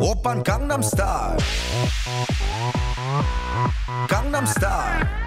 Opern Gangnam Style. Gangnam Style.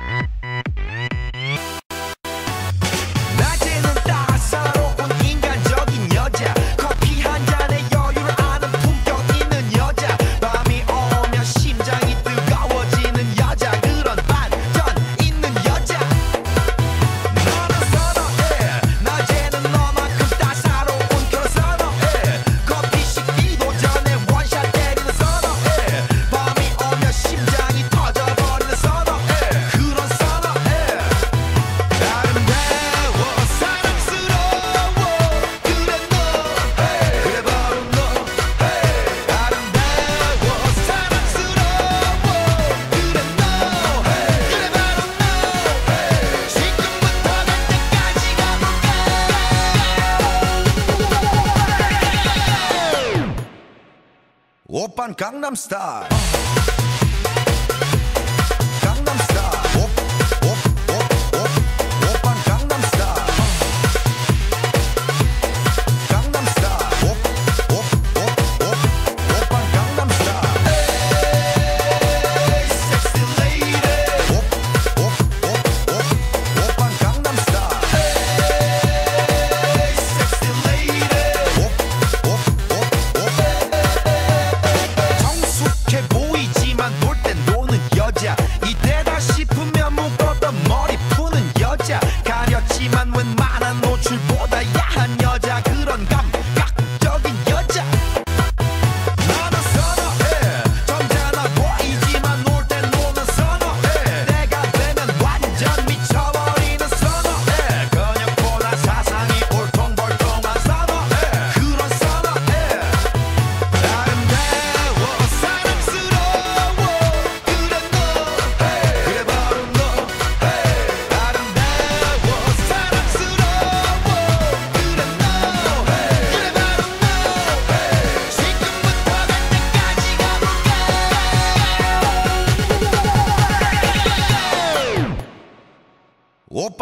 Gangnam Style.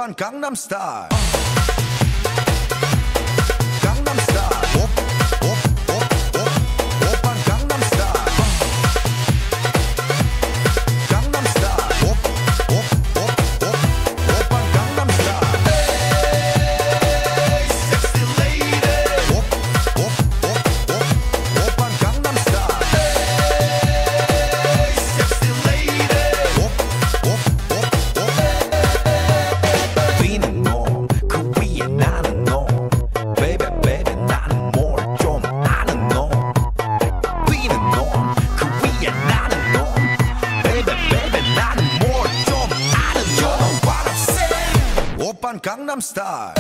Gangnam Style. 강남 스타일